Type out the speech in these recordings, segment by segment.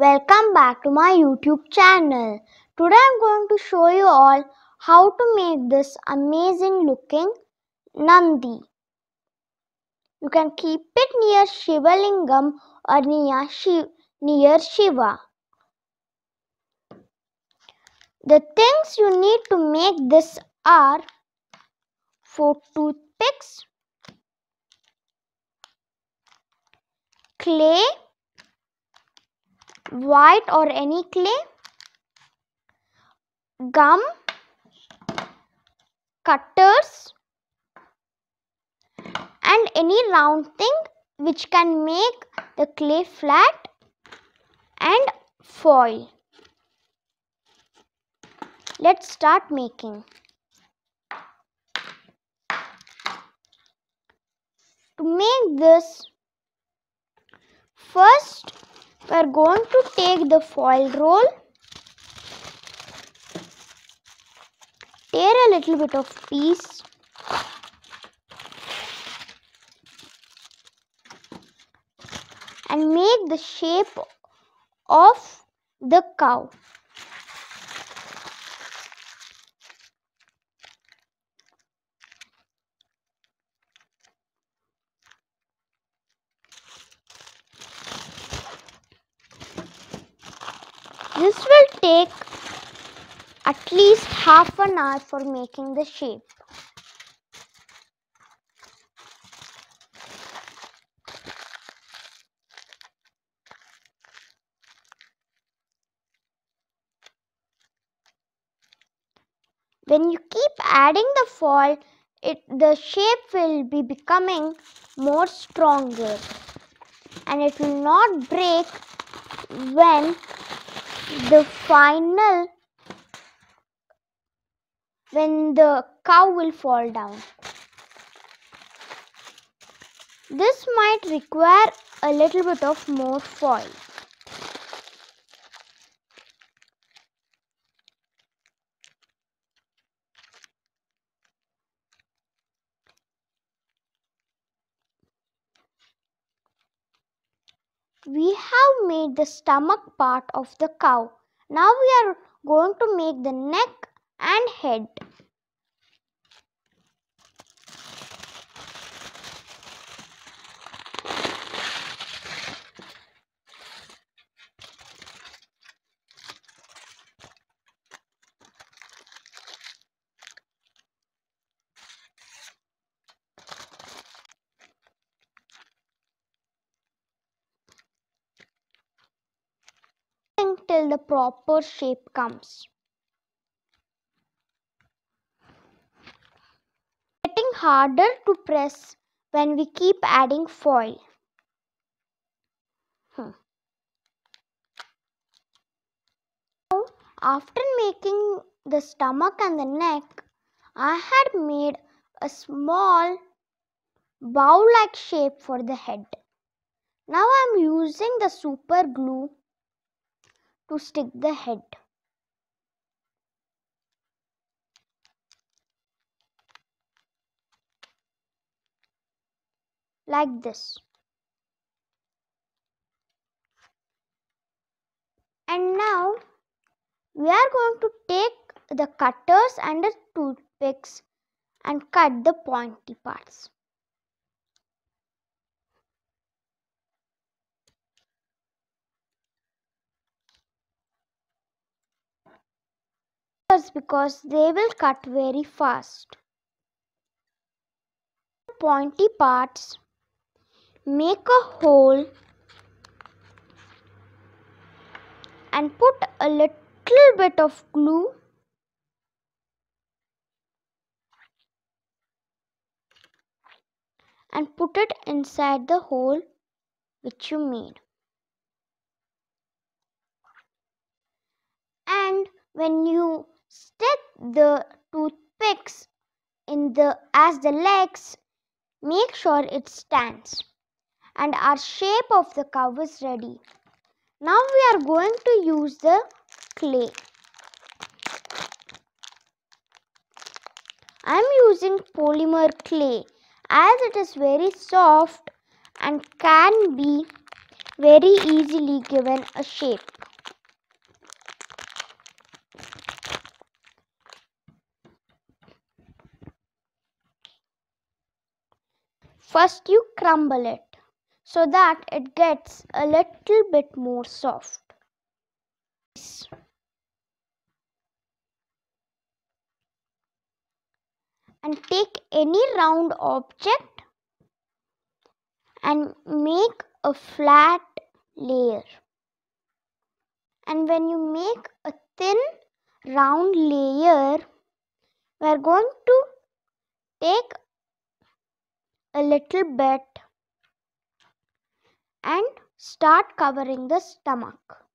Welcome back to my YouTube channel. Today I'm going to show you all how to make this amazing looking Nandi. You can keep it near Shiva Lingam or near, near Shiva. The things you need to make this are 4 toothpicks, clay, white or any clay, gum, cutters, and any round thing which can make the clay flat and foil. Let's start making. To make this, first are going to take the foil roll, tear a little bit of piece, and make the shape of the cow. This will take at least half an hour for making the shape. When you keep adding the foil, it the shape will be becoming more stronger and it will not break when the final when the cow will fall down. This might require a little bit of more foil. We have made the stomach part of the cow. Now we are going to make the neck and head. till the proper shape comes. Getting harder to press when we keep adding foil. Hmm. Now, after making the stomach and the neck, I had made a small bow-like shape for the head. Now I am using the super glue to stick the head. Like this. And now we are going to take the cutters and the toothpicks and cut the pointy parts. because they will cut very fast. The pointy parts make a hole and put a little bit of glue and put it inside the hole which you made. And when you stick the toothpicks in the as the legs make sure it stands and our shape of the cow is ready. Now we are going to use the clay. I am using polymer clay as it is very soft and can be very easily given a shape. First you crumble it so that it gets a little bit more soft. And take any round object and make a flat layer. And when you make a thin round layer, we are going to take a little bit and start covering the stomach.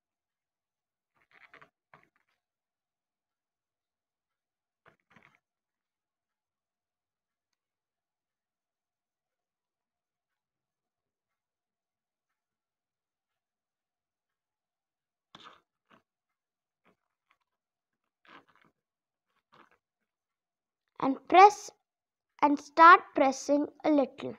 and press and start pressing a little.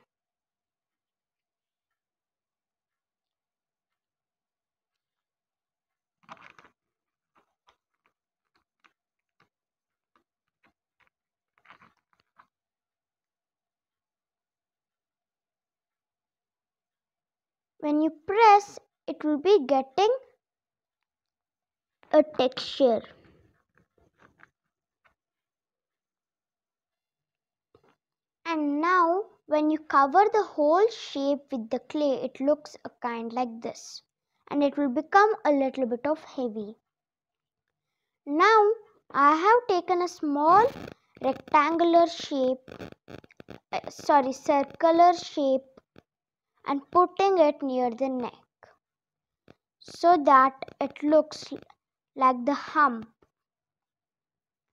When you press, it will be getting a texture. And now when you cover the whole shape with the clay, it looks a kind like this. And it will become a little bit of heavy. Now I have taken a small rectangular shape, uh, sorry, circular shape and putting it near the neck so that it looks like the hump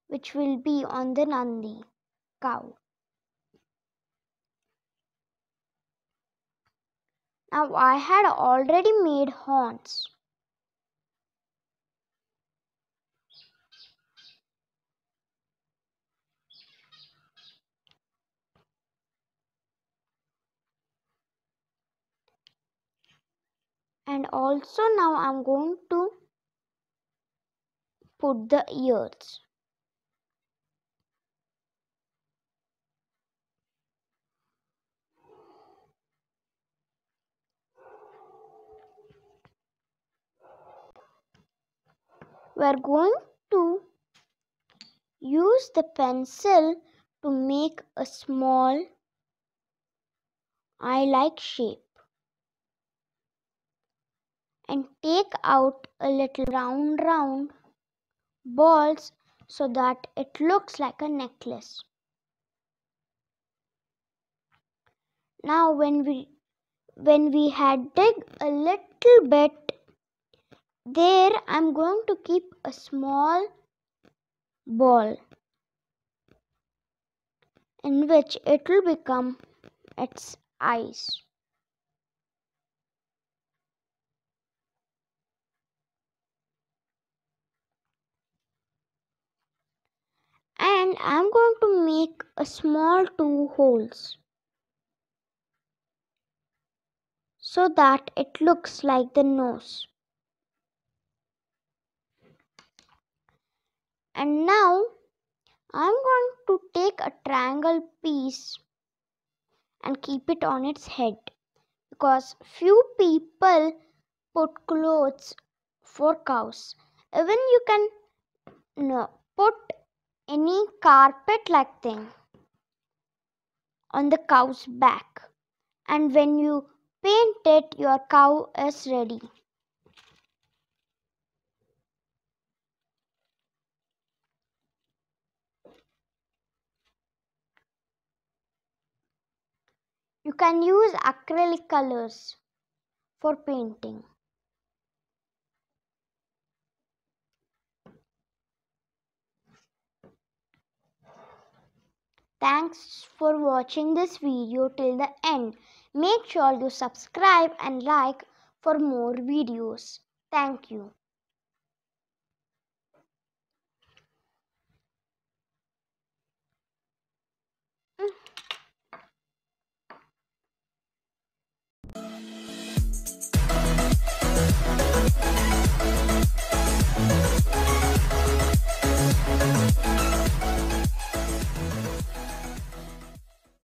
which will be on the Nandi cow. Now I had already made horns. And also now I'm going to put the ears. we are going to use the pencil to make a small eye-like shape and take out a little round round balls so that it looks like a necklace. Now when we when we had dig a little bit there I'm going to keep a small ball in which it will become its eyes. And I'm going to make a small two holes so that it looks like the nose. and now I'm going to take a triangle piece and keep it on its head because few people put clothes for cows even you can no, put any carpet like thing on the cow's back and when you paint it your cow is ready You can use acrylic colors for painting. Thanks for watching this video till the end. Make sure you subscribe and like for more videos. Thank you.